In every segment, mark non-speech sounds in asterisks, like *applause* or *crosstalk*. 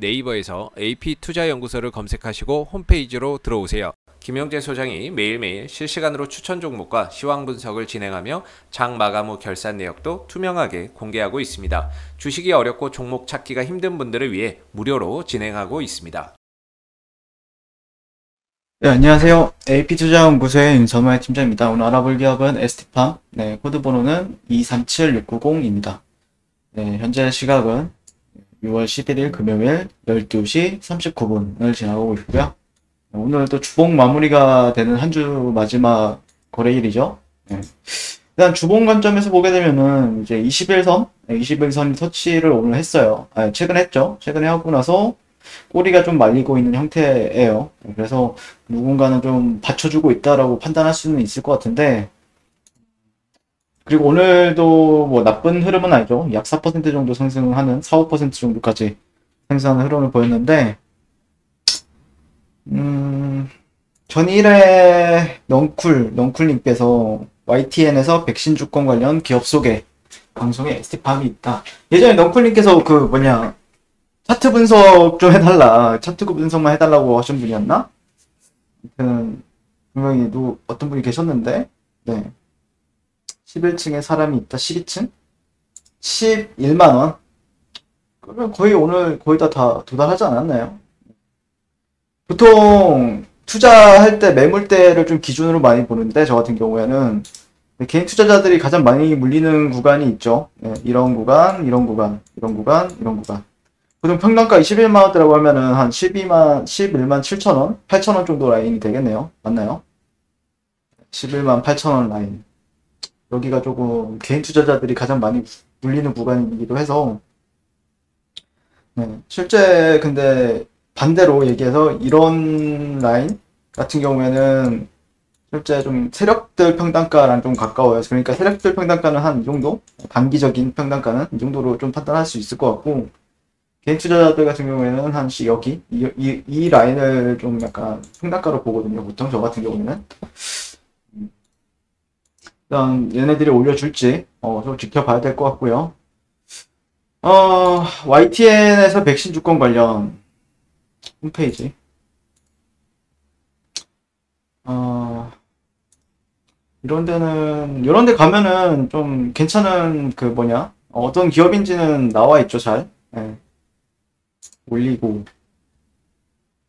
네이버에서 AP투자연구소를 검색하시고 홈페이지로 들어오세요. 김영재 소장이 매일매일 실시간으로 추천 종목과 시황 분석을 진행하며 장 마감 후 결산 내역도 투명하게 공개하고 있습니다. 주식이 어렵고 종목 찾기가 힘든 분들을 위해 무료로 진행하고 있습니다. 네, 안녕하세요. AP투자연구소의 윤선호의 팀장입니다. 오늘 알아볼 기업은 ST팜, 네, 코드 번호는 237690입니다. 네, 현재 시각은 6월 11일 금요일 12시 39분을 지나고 있고요. 오늘 또 주봉 마무리가 되는 한 주 마지막 거래일이죠. 네. 일단 주봉 관점에서 보게 되면은 이제 21선, 21선 터치를 오늘 했어요. 아, 최근 했죠. 최근에 하고 나서 꼬리가 좀 말리고 있는 형태예요. 그래서 누군가는 좀 받쳐주고 있다라고 판단할 수는 있을 것 같은데 그리고 오늘도 뭐 나쁜 흐름은 아니죠. 약 4% 정도 상승하는 4, 5% 정도까지 상승하는 흐름을 보였는데 음, 전일에 넝쿨, 넝쿨님께서 YTN에서 백신 주권 관련 기업 소개 방송에 ST팜이 있다. 예전에 넝쿨님께서 그 뭐냐 차트 분석 좀 해달라. 차트 분석만 해달라고 하신 분이었나? 아무튼 분명히 누 어떤 분이 계셨는데 네. 11층에 사람이 있다. 12층? 11만원? 그러면 거의 오늘 거의 다, 다 도달하지 않았나요? 보통 투자할 때 매물대를 좀 기준으로 많이 보는데 저 같은 경우에는 개인 투자자들이 가장 많이 물리는 구간이 있죠. 네, 이런 구간, 이런 구간, 이런 구간, 이런 구간. 보통 평당가 21만원대라고 하면은 한 12만, 11만 7천원? 8천원 정도 라인이 되겠네요. 맞나요? 11만 8천원 라인. 여기가 조금 개인 투자자들이 가장 많이 물리는 구간이기도 해서 네, 실제 근데 반대로 얘기해서 이런 라인 같은 경우에는 실제 좀 세력들 평단가랑 좀 가까워요. 그러니까 세력들 평단가는 한 이 정도? 단기적인 평단가는 이 정도로 좀 판단할 수 있을 것 같고 개인 투자자들 같은 경우에는 한 여기 이, 이, 이 라인을 좀 약간 평단가로 보거든요. 보통 저 같은 경우는 일단 얘네들이 올려줄지 어, 좀 지켜봐야 될 것 같고요. 어, YTN에서 백신 주권 관련 홈페이지. 어, 이런 데는, 이런 데 가면은 좀 괜찮은 그 뭐냐, 어떤 기업인지는 나와 있죠, 잘. 네. 올리고.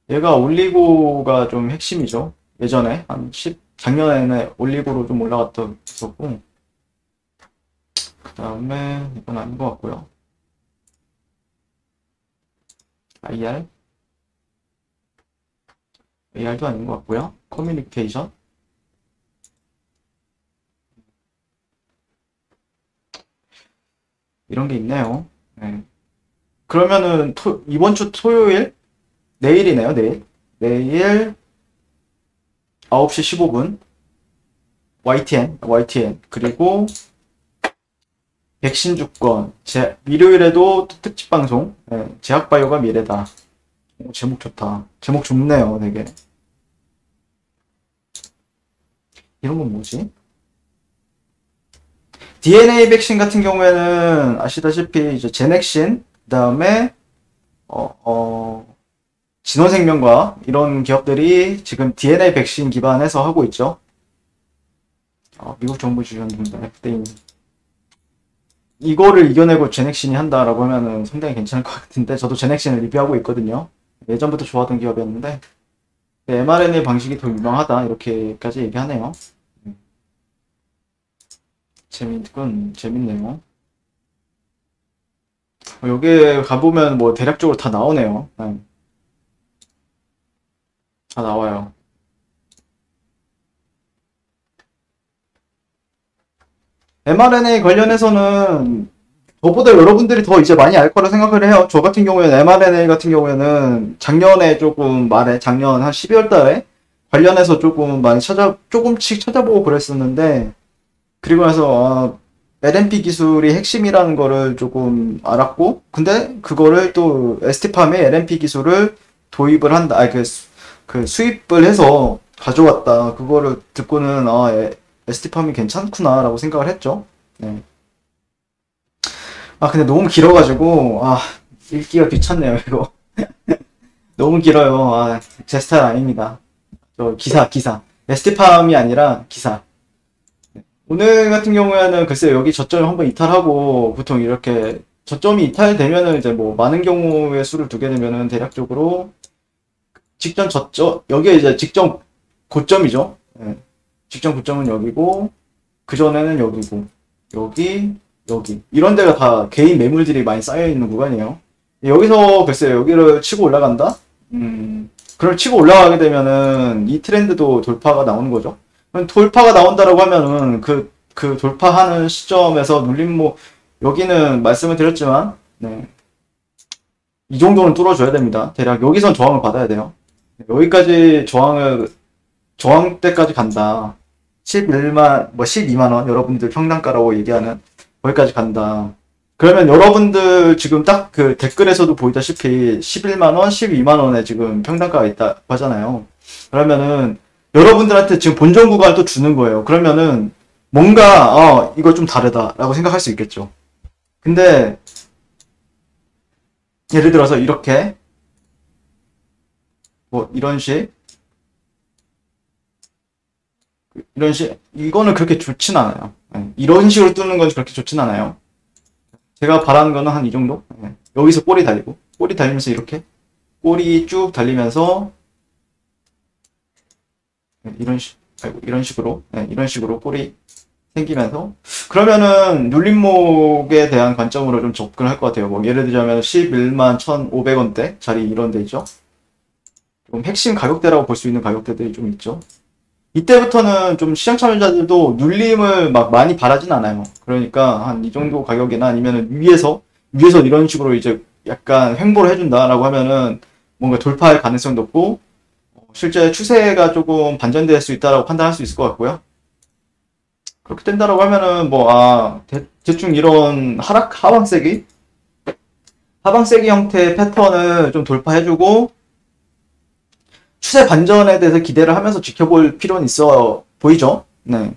얘가 올리고가 좀 핵심이죠. 예전에 한 10, 작년에는 올리고로 좀 올라갔던 있었고 그 다음에 이건 아닌 것 같고요. IR AR도 아닌 것 같고요. 커뮤니케이션? 이런 게 있네요. 네. 그러면은 토, 이번 주 토요일? 내일이네요 내일. 내일 9시 15분. YTN, YTN 그리고 백신 주권. 제, 일요일에도 특집 방송. 네, 제약바이오가 미래다. 오, 제목 좋다. 제목 좋네요 되게. 이런 건 뭐지? DNA 백신 같은 경우에는 아시다시피 이제 제넥신 그 다음에 진원생명과 이런 기업들이 지금 DNA 백신 기반해서 하고 있죠. 어, 미국 정부 지원입니다. FDA. 이거를 이겨내고 제넥신이 한다라고 하면은 상당히 괜찮을 것 같은데 저도 제넥신을 리뷰하고 있거든요. 예전부터 좋아하던 기업이었는데 mRNA 방식이 더 유명하다 이렇게까지 얘기하네요. 재밌군 재밌네요. 여기에 가보면 뭐 대략적으로 다 나오네요. 네. 다 나와요. mRNA 관련해서는 저보다 여러분들이 더 이제 많이 알 거라 생각을 해요. 저 같은 경우에는 mRNA 같은 경우에는 작년에 조금 말에 작년 한 12월 달에 관련해서 조금 많이 찾아 조금씩 찾아보고 그랬었는데 그리고 나서 아, LNP 기술이 핵심이라는 거를 조금 알았고 근데 그거를 또 ST팜의 LNP 기술을 도입을 한다. 아니 그, 그 수입을 해서 가져왔다. 그거를 듣고는 아 ST팜이 괜찮구나라고 생각을 했죠. 네. 아 근데 너무 길어가지고 아 읽기가 귀찮네요 이거. *laughs* 너무 길어요. 아, 제 스타일 아닙니다. 저 기사, 기사. 에스티팜이 아니라 기사. 네. 오늘 같은 경우에는 글쎄요, 여기 저점 한번 이탈하고 보통 이렇게 저점이 이탈되면은 이제 뭐 많은 경우의 수를 두게 되면은 대략적으로 직전 저점, 여기에 이제 직전 고점이죠. 네. 직전 고점은 여기고, 그 전에는 여기고, 여기, 여기. 이런 데가 다 개인 매물들이 많이 쌓여 있는 구간이에요. 여기서 글쎄요, 여기를 치고 올라간다? 음, 그걸 치고 올라가게 되면은 이 트렌드도 돌파가 나오는 거죠. 돌파가 나온다라고 하면은 그, 그 돌파하는 시점에서 눌림목, 여기는 말씀을 드렸지만, 네. 이 정도는 뚫어줘야 됩니다. 대략 여기선 저항을 받아야 돼요. 여기까지 저항을, 저항 때까지 간다. 11만, 뭐 12만 원, 여러분들 평단가라고 얘기하는, 거기까지 간다. 그러면 여러분들 지금 딱 그 댓글에서도 보이다시피 11만 원, 12만 원에 지금 평단가가 있다고 하잖아요. 그러면은 여러분들한테 지금 본전 구간을 또 주는 거예요. 그러면은 뭔가, 어, 이거 좀 다르다라고 생각할 수 있겠죠. 근데 예를 들어서 이렇게 뭐 이런 식 이런 식 이거는 그렇게 좋진 않아요. 네, 이런 식으로 뚫는 건 그렇게 좋진 않아요. 제가 바라는 거는 한 이 정도? 네, 여기서 꼬리 달리고 꼬리 달리면서 이렇게 꼬리 쭉 달리면서 네, 이런 식 아이고, 이런 식으로 네, 이런 식으로 꼬리 생기면서 그러면은 눌림목에 대한 관점으로 좀 접근할 것 같아요. 뭐 예를 들자면 11만 1,500원대 자리 이런 데 있죠. 좀 핵심 가격대라고 볼 수 있는 가격대들이 좀 있죠. 이때부터는 좀 시장 참여자들도 눌림을 막 많이 바라진 않아요. 그러니까 한 이 정도 가격이나 아니면 위에서 위에서 이런 식으로 이제 약간 횡보를 해준다라고 하면은 뭔가 돌파할 가능성이 높고 어, 실제 추세가 조금 반전될 수 있다라고 판단할 수 있을 것 같고요. 그렇게 된다라고 하면은 뭐아 대충 이런 하락 하방세기 하방세기 형태의 패턴을 좀 돌파해주고 추세 반전에 대해서 기대를 하면서 지켜볼 필요는 있어 보이죠? 네.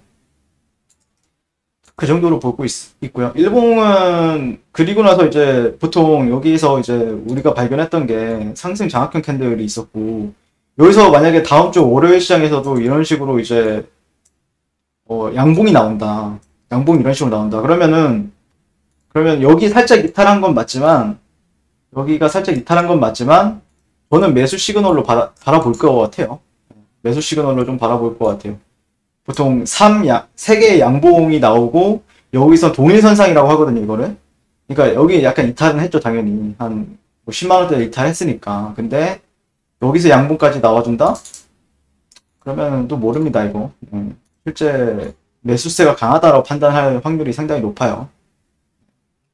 그 정도로 보고 있, 있고요. 일봉은 그리고 나서 이제 보통 여기서 이제 우리가 발견했던 게 상승 장악형 캔들이 있었고 여기서 만약에 다음 주 월요일 시장에서도 이런 식으로 이제 어, 양봉이 나온다. 양봉 이런 식으로 나온다. 그러면은 그러면 여기 살짝 이탈한 건 맞지만 여기가 살짝 이탈한 건 맞지만 저는 매수 시그널로 바라, 바라볼 것 같아요. 매수 시그널로 좀 바라볼 것 같아요. 보통 3, 양, 3개의 양봉이 나오고 여기서 동일선상이라고 하거든요, 이거를. 그러니까 여기 약간 이탈은 했죠, 당연히. 한 10만원대 뭐 이탈했으니까. 근데 여기서 양봉까지 나와준다? 그러면 또 모릅니다, 이거. 음. 실제 매수세가 강하다고 판단할 확률이 상당히 높아요.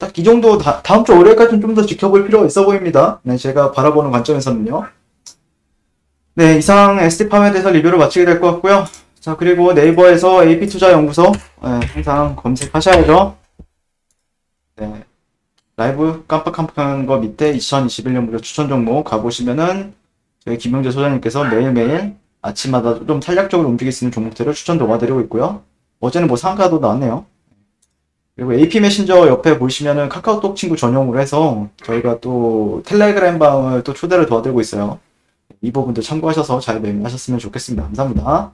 딱 이 정도 다, 다음 주 월요일까지는 좀 더 지켜볼 필요가 있어 보입니다. 네, 제가 바라보는 관점에서는요. 네, 이상 SD팜에 대해서 리뷰를 마치게 될 것 같고요. 자, 그리고 네이버에서 AP투자연구소 네, 항상 검색하셔야죠. 네, 라이브 깜빡깜빡한 거 밑에 2021년 무료 추천 종목 가보시면은 저희 김영재 소장님께서 매일매일 아침마다 좀 탄력적으로 움직일 수 있는 종목들을 추천 도와드리고 있고요. 어제는 뭐 상가도 나왔네요. 그리고 AP 메신저 옆에 보시면은 카카오톡 친구 전용으로 해서 저희가 또 텔레그램 방을 또 초대를 도와드리고 있어요. 이 부분도 참고하셔서 잘 매매하셨으면 좋겠습니다. 감사합니다.